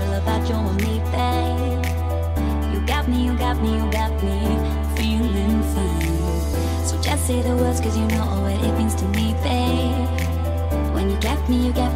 special about you and me, babe. You got me, you got me, you got me feeling fine. So just say the words, cause you know what it means to me, babe. When you got me, you get